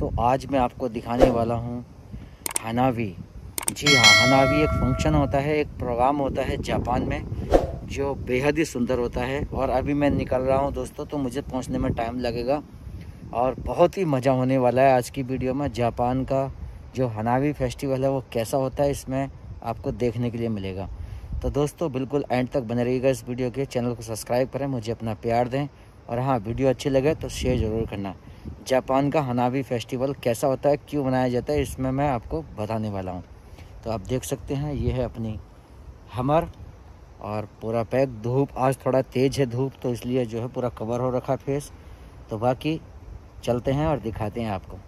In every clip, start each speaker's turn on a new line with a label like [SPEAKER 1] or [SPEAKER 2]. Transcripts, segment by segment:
[SPEAKER 1] दोस्तों आज मैं आपको दिखाने वाला हूँ हनावी जी हाँ हनावी एक फ़ंक्शन होता है, एक प्रोग्राम होता है जापान में, जो बेहद ही सुंदर होता है। और अभी मैं निकल रहा हूँ दोस्तों तो मुझे पहुँचने में टाइम लगेगा। और बहुत ही मज़ा होने वाला है आज की वीडियो में, जापान का जो हनावी फेस्टिवल है, वो कैसा होता है इसमें आपको देखने के लिए मिलेगा। तो दोस्तों, बिल्कुल एंड तक बने रहिएगा इस वीडियो के। चैनल को सब्सक्राइब करें, मुझे अपना प्यार दें। और हाँ वीडियो अच्छी लगे तो शेयर ज़रूर करना। जापान का हनावी फेस्टिवल कैसा होता है, क्यों मनाया जाता है, इसमें मैं आपको बताने वाला हूँ। तो आप देख सकते हैं, ये है अपनी हमर और पूरा पैक। धूप आज थोड़ा तेज़ है धूप तो इसलिए जो है पूरा कवर हो रखा फेस। तो बाकी चलते हैं और दिखाते हैं आपको।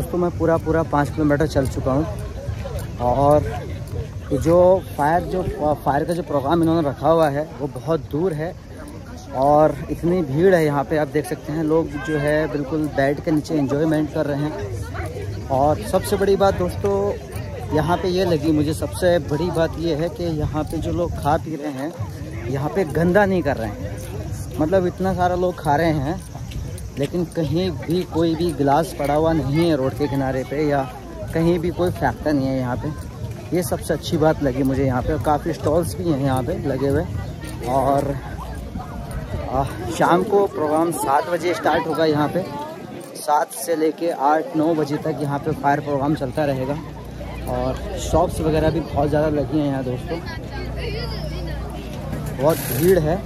[SPEAKER 1] दोस्तों, मैं पूरा पूरा पाँच किलोमीटर चल चुका हूँ। और जो फायर जो फायर का जो प्रोग्राम इन्होंने रखा हुआ है, वो बहुत दूर है और इतनी भीड़ है यहाँ पे। आप देख सकते हैं, लोग जो है बिल्कुल बैठ के नीचे इन्जॉयमेंट कर रहे हैं। और सबसे बड़ी बात दोस्तों, यहाँ पे ये लगी मुझे सबसे बड़ी बात ये है कि यहाँ पे जो लोग खा पी रहे हैं, यहाँ पे गंदा नहीं कर रहे हैं। मतलब इतना सारा लोग खा रहे हैं लेकिन कहीं भी कोई भी गिलास पड़ा हुआ नहीं है रोड के किनारे पे या कहीं भी कोई फैक्टर नहीं है यहाँ पे। ये सबसे अच्छी बात लगी मुझे यहाँ पे काफ़ी स्टॉल्स भी हैं यहाँ पे लगे हुए। और आ, शाम को प्रोग्राम सात बजे स्टार्ट होगा यहाँ पे। सात से लेके आठ नौ बजे तक यहाँ पे फायर प्रोग्राम चलता रहेगा। और शॉप्स वगैरह भी बहुत ज़्यादा लगी हैं यहाँ दोस्तों। बहुत भीड़ है।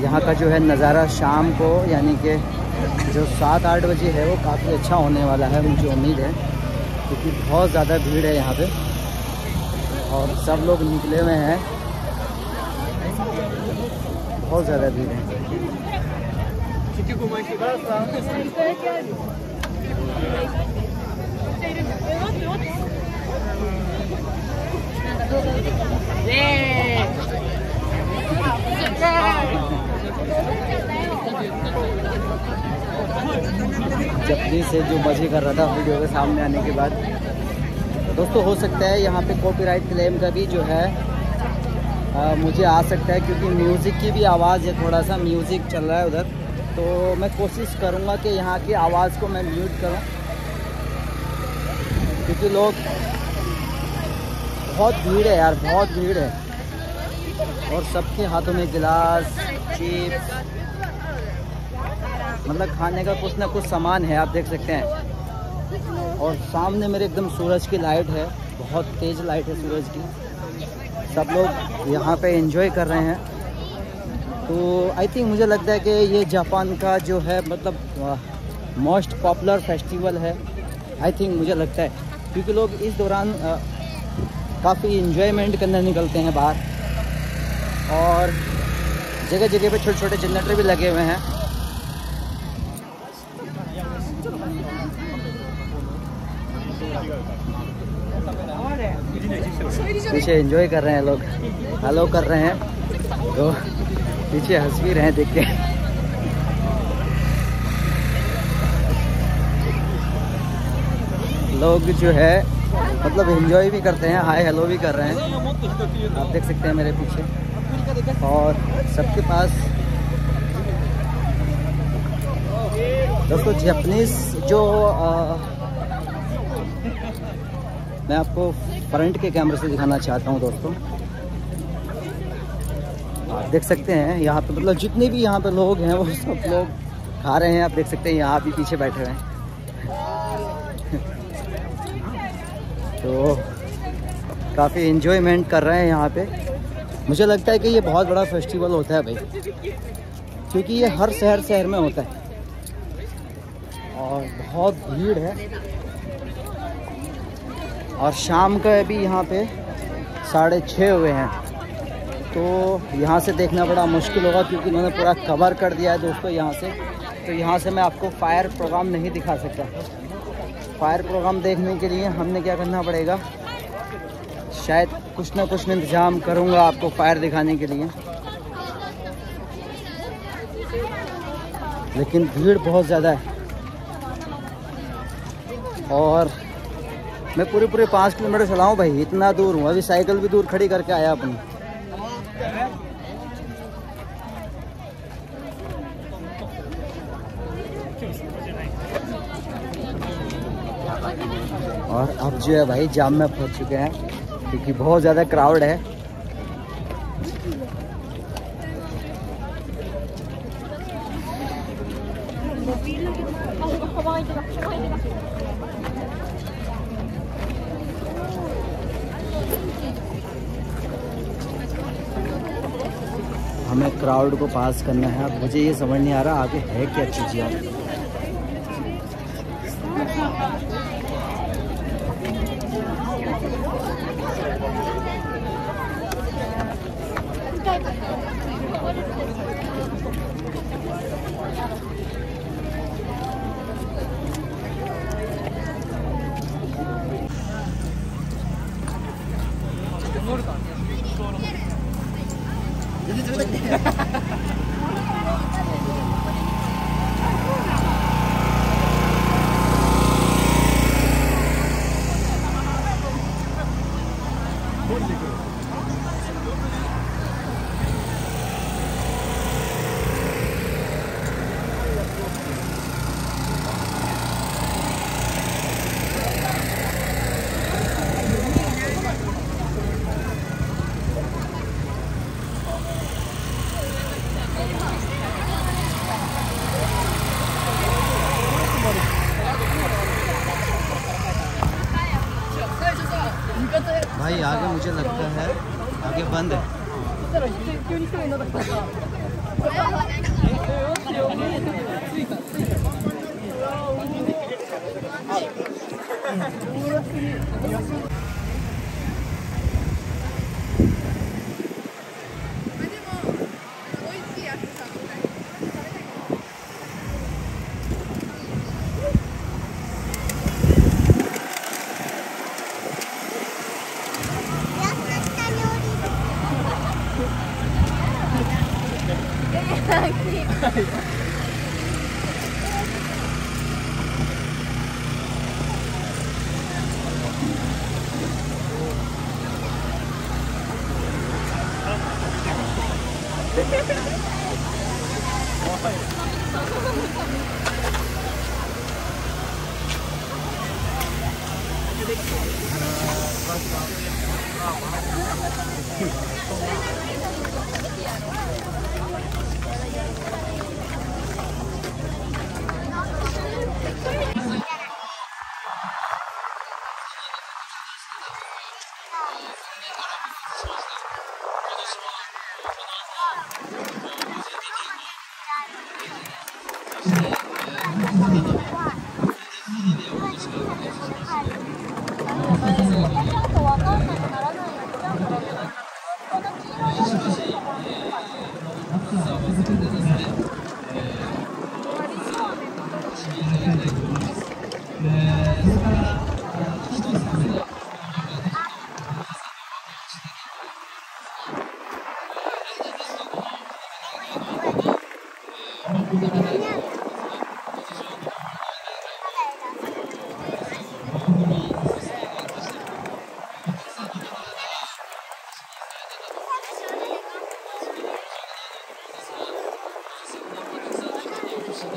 [SPEAKER 1] यहाँ का जो है नज़ारा शाम को, यानी कि जो सात आठ बजे है, वो काफ़ी अच्छा होने वाला है, मुझे उम्मीद है, क्योंकि बहुत ज़्यादा भीड़ है यहाँ पे। और सब लोग निकले हुए हैं। बहुत ज़्यादा भीड़ है। जपनी से जो मज़े कर रहा था वीडियो के सामने आने के बाद। दोस्तों हो सकता है यहाँ पे कॉपीराइट क्लेम का भी जो है आ, मुझे आ सकता है क्योंकि म्यूज़िक की भी आवाज़ है थोड़ा सा म्यूज़िक चल रहा है उधर। तो मैं कोशिश करूँगा कि यहाँ की आवाज़ को मैं म्यूट करूँ। क्योंकि लोग बहुत भीड़ है यार बहुत भीड़ है। और सबके हाथों में गिलास चिप्स मतलब खाने का कुछ ना कुछ सामान है, आप देख सकते हैं। और सामने मेरे एकदम सूरज की लाइट है, बहुत तेज़ लाइट है सूरज की। सब लोग यहाँ पे एंजॉय कर रहे हैं। तो आई थिंक मुझे लगता है कि ये जापान का जो है मतलब मोस्ट पॉपुलर फेस्टिवल है। आई थिंक मुझे लगता है, क्योंकि लोग इस दौरान काफ़ी इन्जॉयमेंट करने निकलते हैं बाहर। और जगह जगह पे छोटे छोटे जनरेटर भी लगे हुए हैं। पीछे एंजॉय कर रहे हैं लोग। हेलो कर रहे हैं। तो पीछे हंस भी रहे हैं देख के। लोग जो है मतलब एंजॉय भी करते हैं हाय हेलो भी कर रहे हैं। आप देख सकते हैं मेरे पीछे। और सबके पास दोस्तों जैपनीज जो आ, मैं आपको फ्रंट के कैमरे से दिखाना चाहता हूँ दोस्तों। आप देख सकते हैं यहाँ पे मतलब जितने भी यहाँ पे लोग हैं वो सब लोग खा रहे हैं। आप देख सकते हैं यहाँ भी पीछे बैठे हैं। तो काफ़ी इन्जॉयमेंट कर रहे हैं यहाँ पे। मुझे लगता है कि ये बहुत बड़ा फेस्टिवल होता है भाई। क्योंकि ये हर शहर शहर में होता है। और बहुत भीड़ है। और शाम का भी यहाँ पे साढ़े छः हुए हैं। तो यहाँ से देखना बड़ा मुश्किल होगा क्योंकि उन्होंने पूरा कवर कर दिया है दोस्तों यहाँ से। तो यहाँ से मैं आपको फायर प्रोग्राम नहीं दिखा सकता। फायर प्रोग्राम देखने के लिए हमने क्या करना पड़ेगा? शायद कुछ ना कुछ इंतज़ाम करूँगा आपको फायर दिखाने के लिए। लेकिन भीड़ बहुत ज़्यादा है। और मैं पूरे पूरे पाँच किलोमीटर चलाऊँ भाई, इतना दूर हूँ। अभी साइकिल भी दूर खड़ी करके आया अपनी। और अब जो है भाई, जाम में पहुँच चुके हैं। क्योंकि बहुत ज़्यादा क्राउड है। हमें क्राउड को पास करना है। अब मुझे ये समझ नहीं आ रहा आगे है क्या चीज़? यार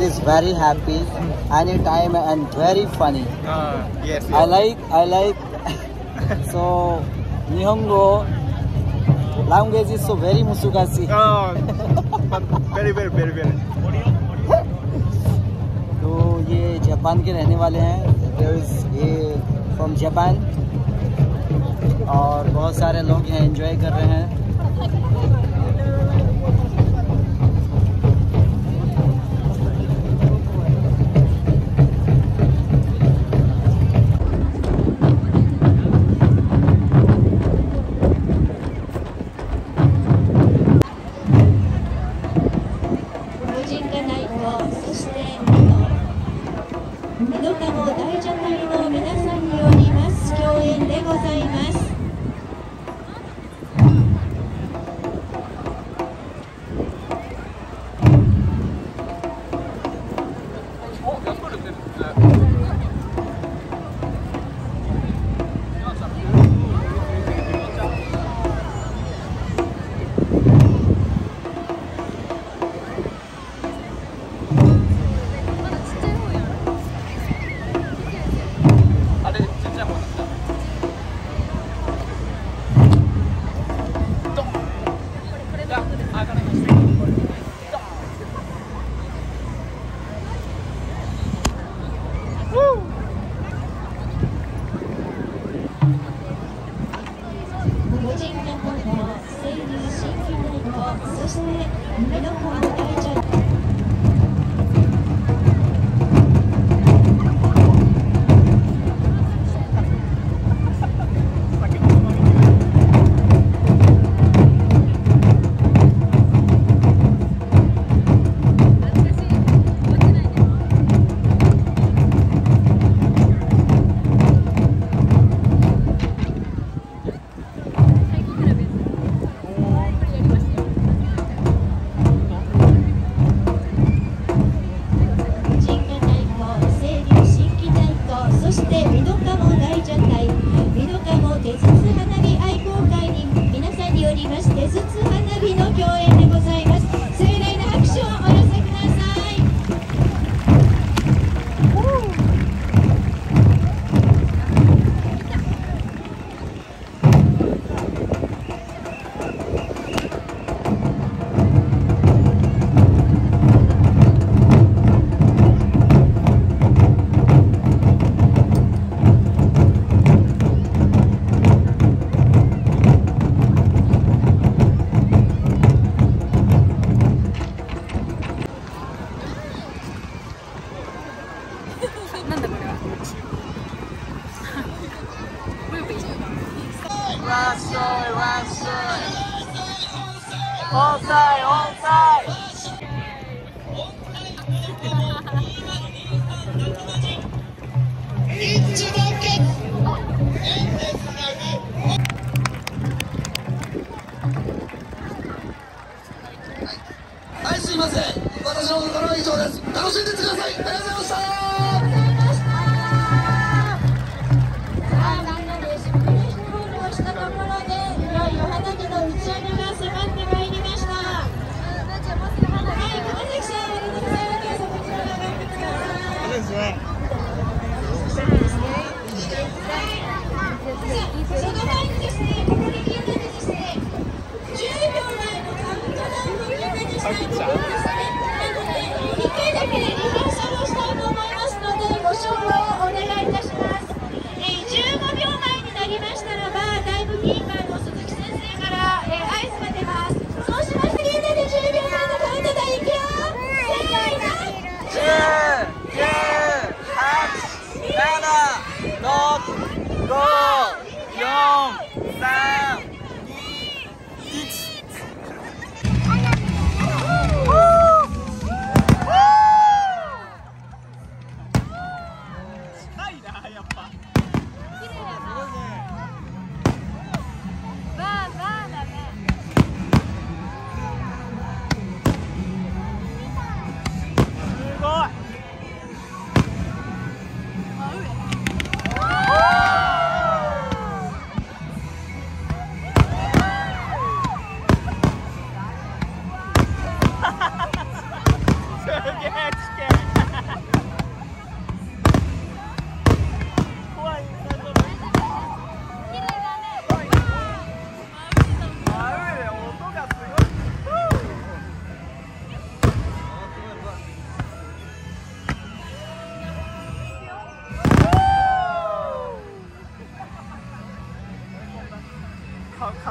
[SPEAKER 1] Japanese is very happy anytime and very funny.
[SPEAKER 2] Uh, yes, yes.
[SPEAKER 1] I like I like so Nihongo language is so very musugashi.
[SPEAKER 2] Oh, very, very, very, very.
[SPEAKER 1] तो ये जापान के रहने वाले हैं There is ये फ्रॉम जापान और बहुत सारे लोग यहाँ एंजॉय कर रहे हैं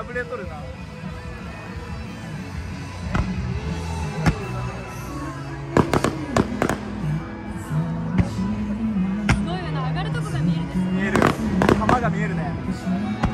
[SPEAKER 3] ぶ
[SPEAKER 2] れとるな。すごい、上
[SPEAKER 4] が
[SPEAKER 2] ると
[SPEAKER 4] こ
[SPEAKER 2] が
[SPEAKER 4] 見える
[SPEAKER 2] ね。見え
[SPEAKER 4] る。
[SPEAKER 2] 浜が見える
[SPEAKER 4] ね。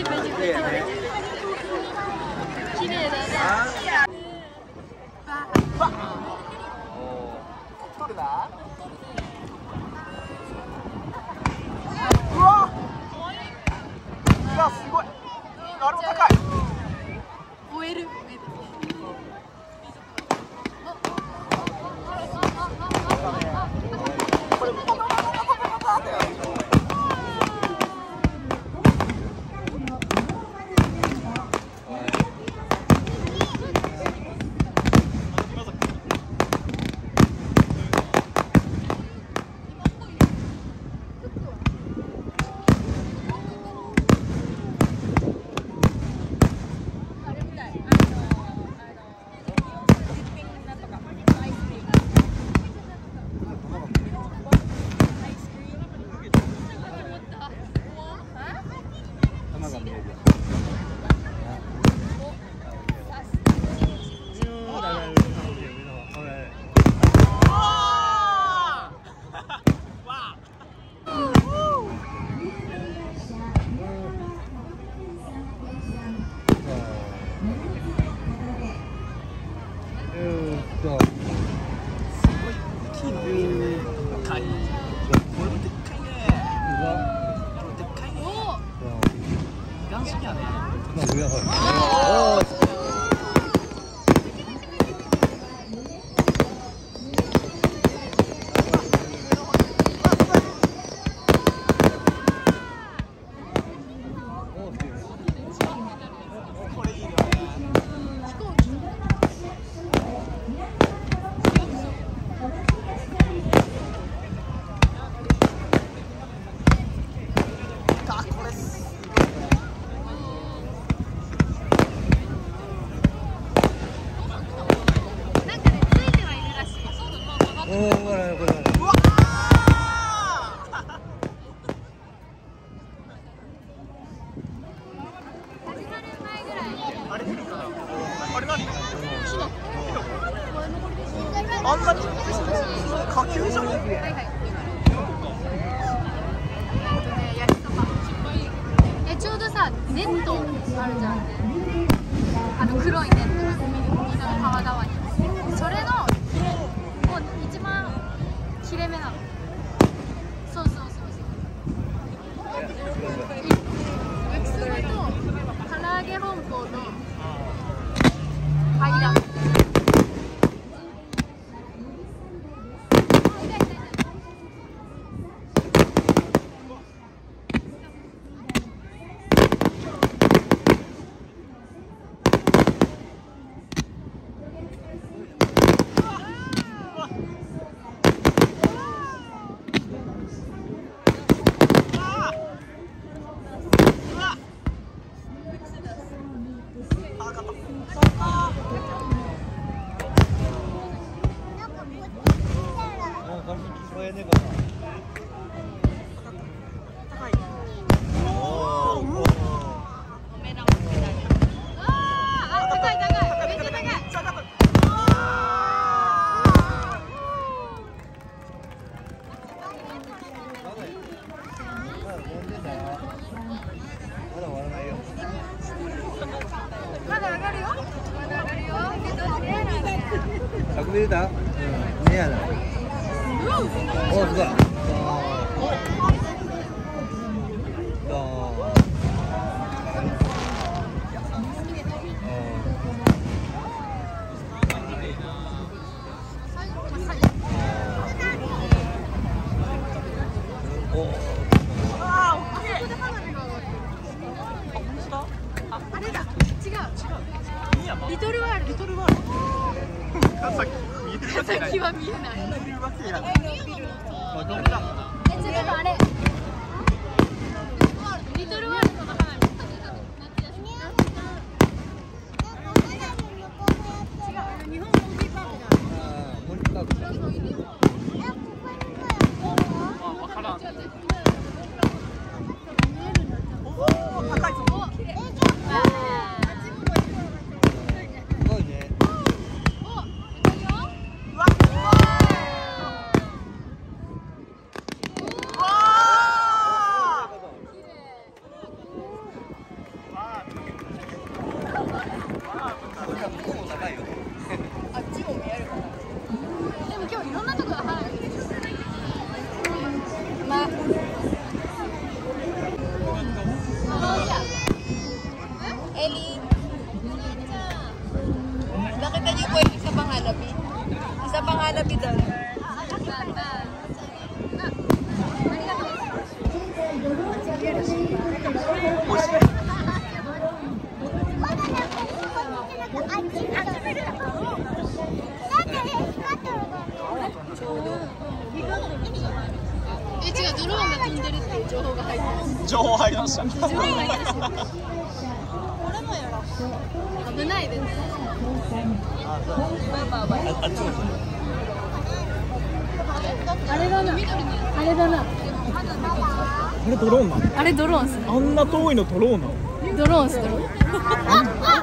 [SPEAKER 4] Dipencet. した
[SPEAKER 2] 俺もやろ危ないですあれだなあれだな
[SPEAKER 4] あれドローンな
[SPEAKER 2] あれドローンす、ね、
[SPEAKER 4] あんな遠いのドローンなの？
[SPEAKER 2] ドローンする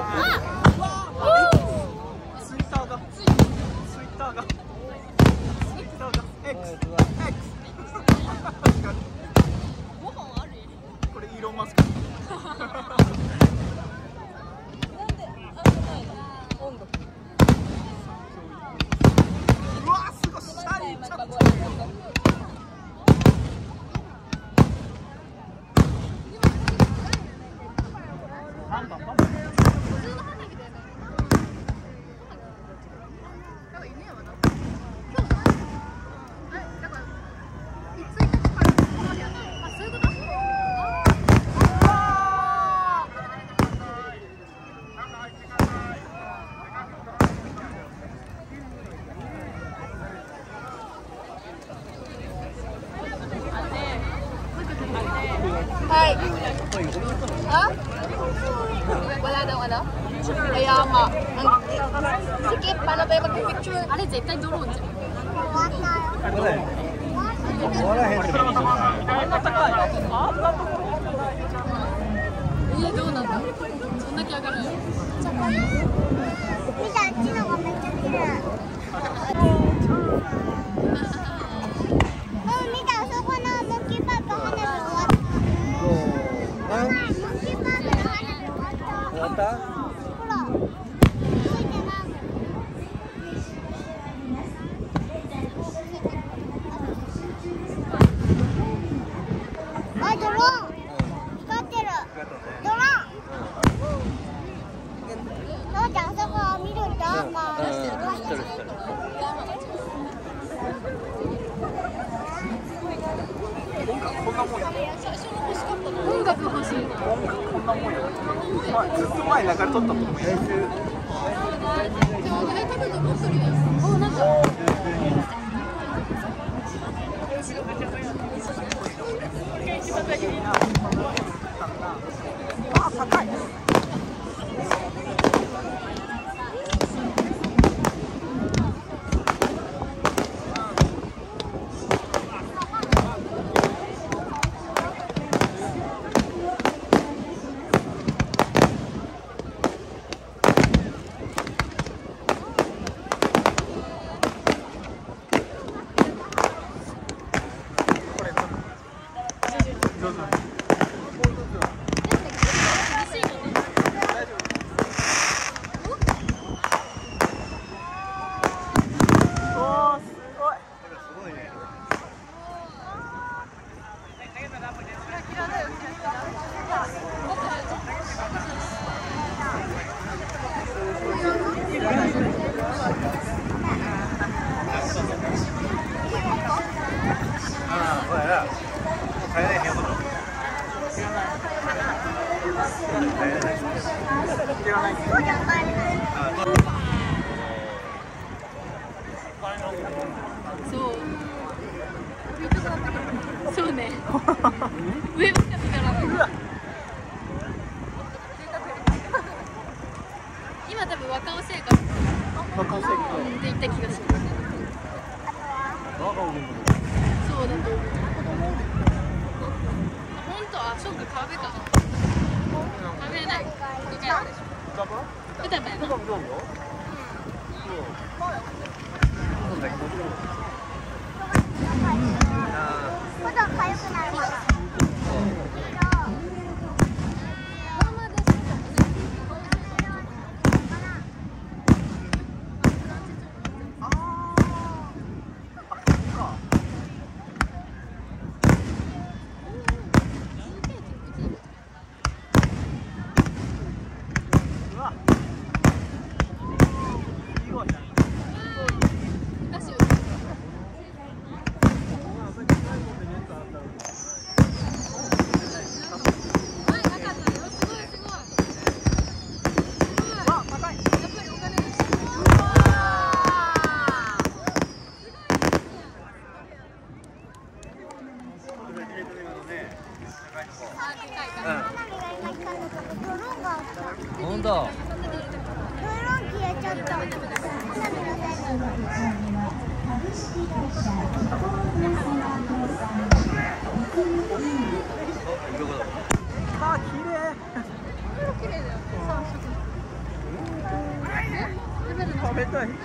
[SPEAKER 4] Lekker.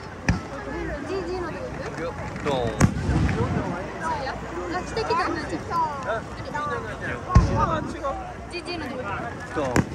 [SPEAKER 4] Die, die nog even. Dol. Laat je stekje dan. Ja, die dan. Ja, dat is goed. Die, die nog even. Dol.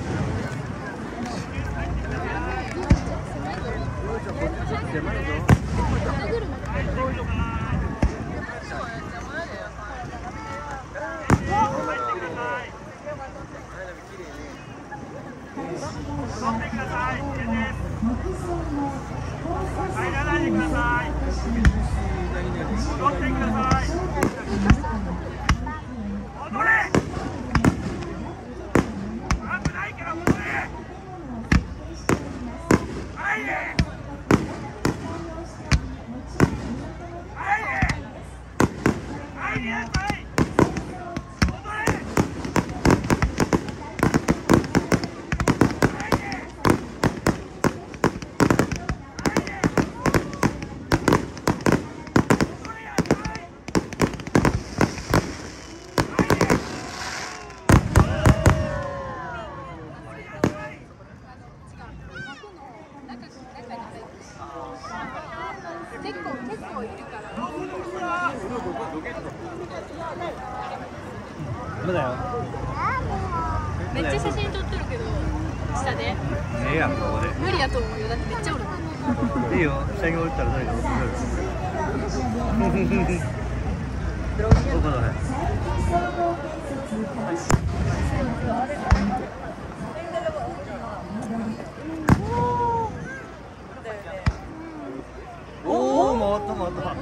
[SPEAKER 4] ったまた。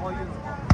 [SPEAKER 4] こ
[SPEAKER 2] ういうの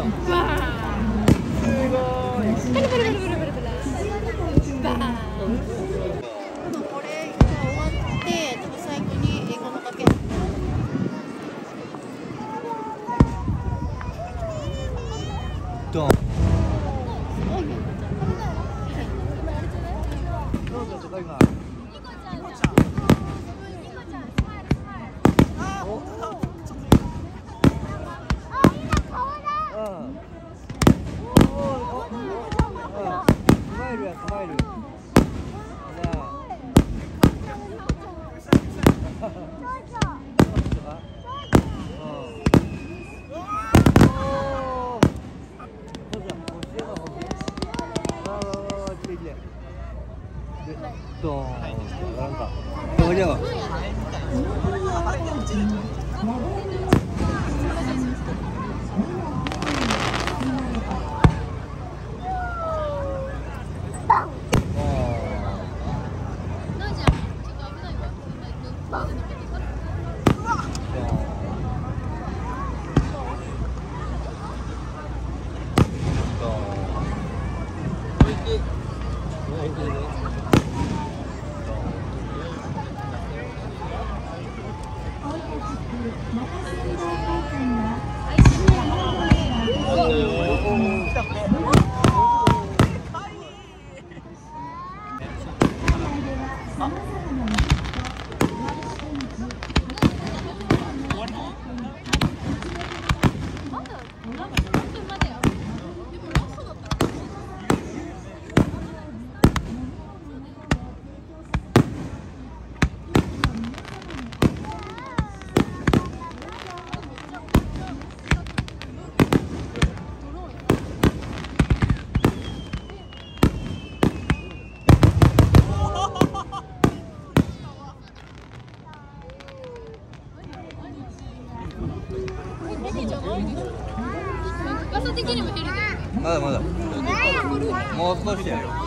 [SPEAKER 2] っ
[SPEAKER 1] た
[SPEAKER 2] すごい。Thank you. 都是点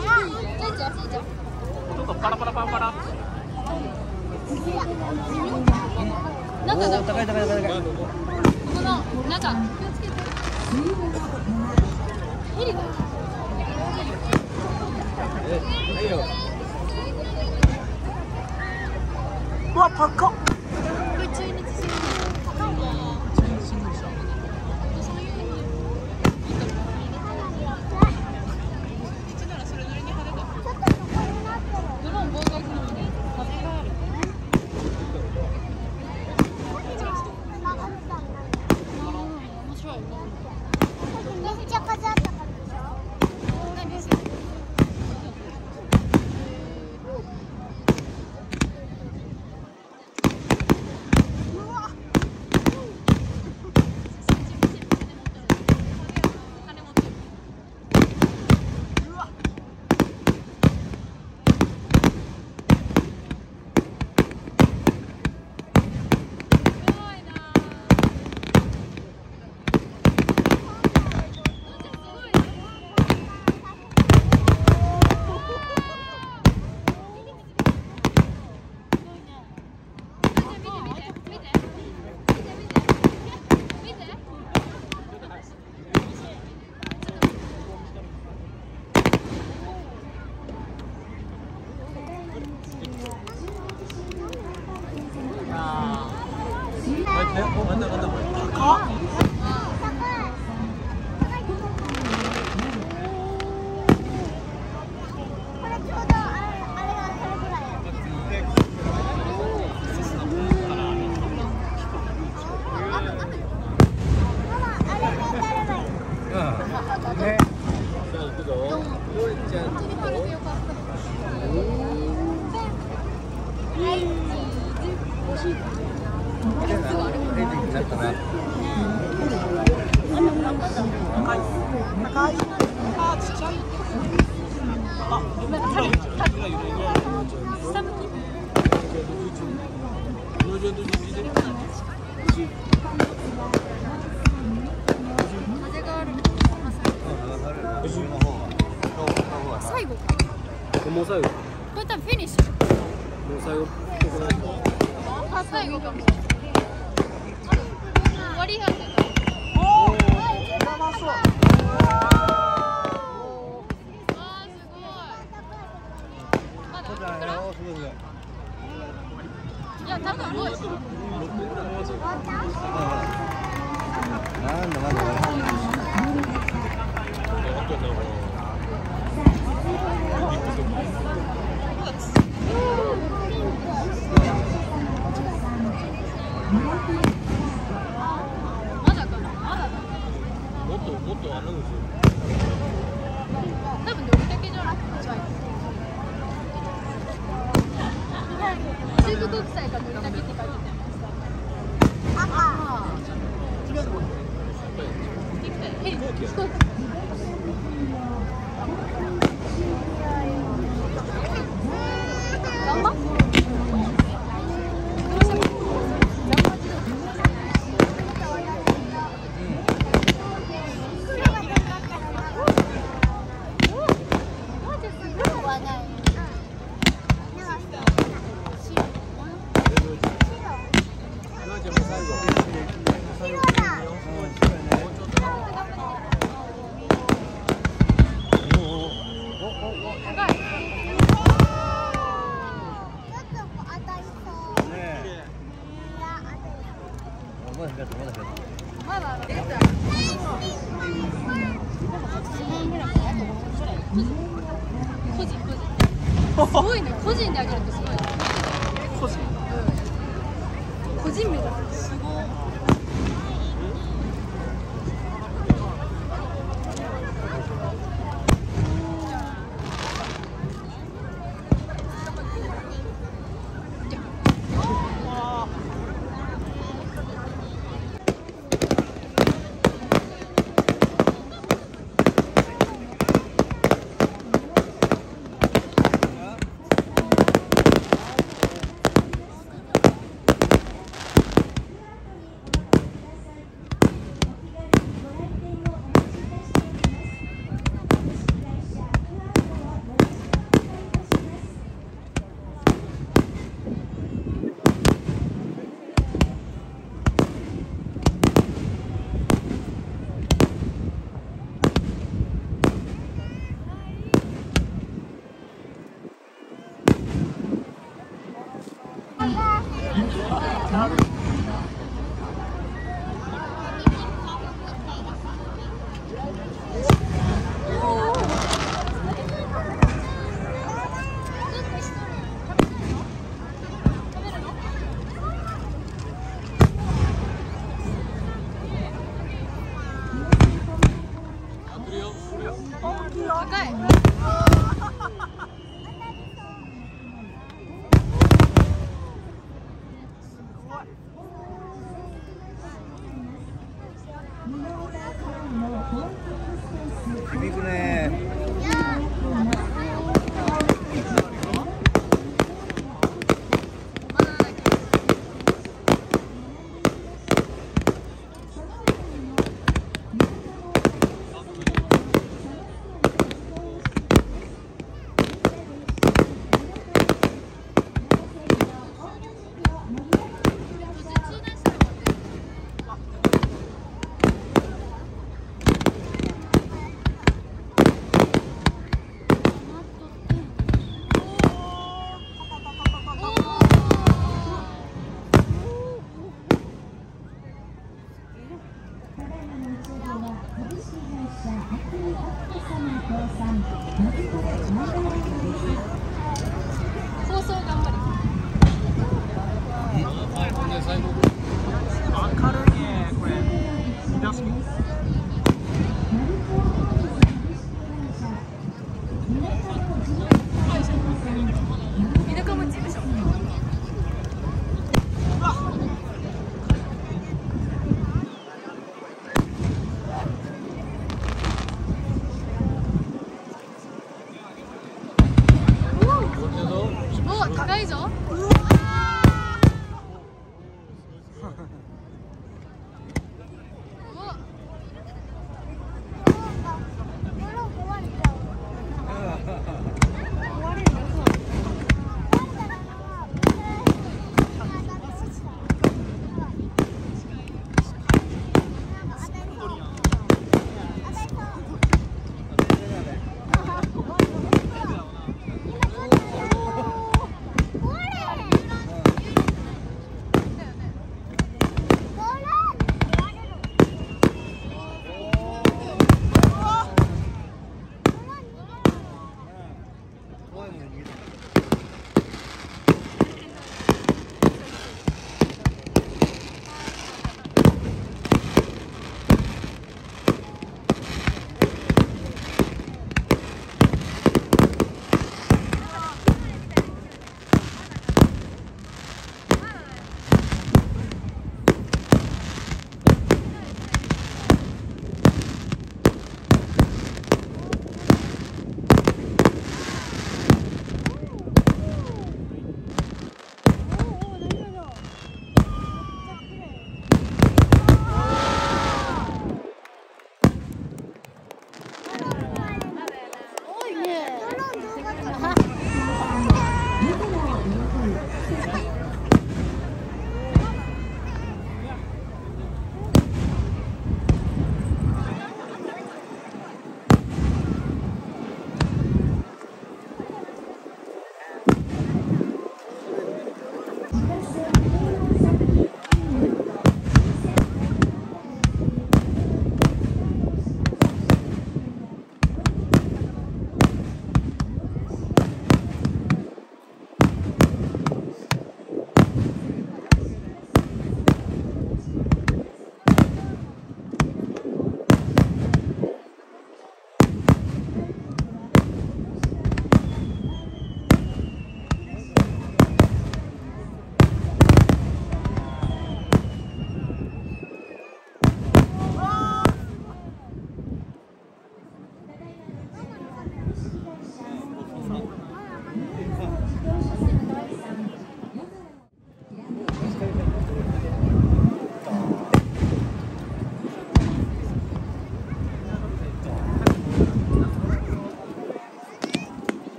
[SPEAKER 2] already
[SPEAKER 1] have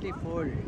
[SPEAKER 1] beautiful.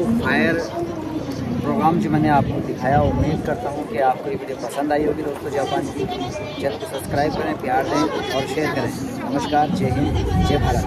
[SPEAKER 1] वो fire programme जो मैंने आपको दिखाया, उम्मीद करता हूँ कि आपको ये वीडियो पसंद आई होगी। दोस्तों जापान की चैनल को सब्सक्राइब करें, प्यार दें और शेयर करें। नमस्कार, जय हिंद, जय भारत।